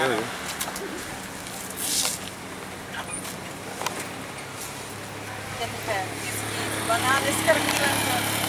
Yeah. Oh, yeah. you go. बनाने से कर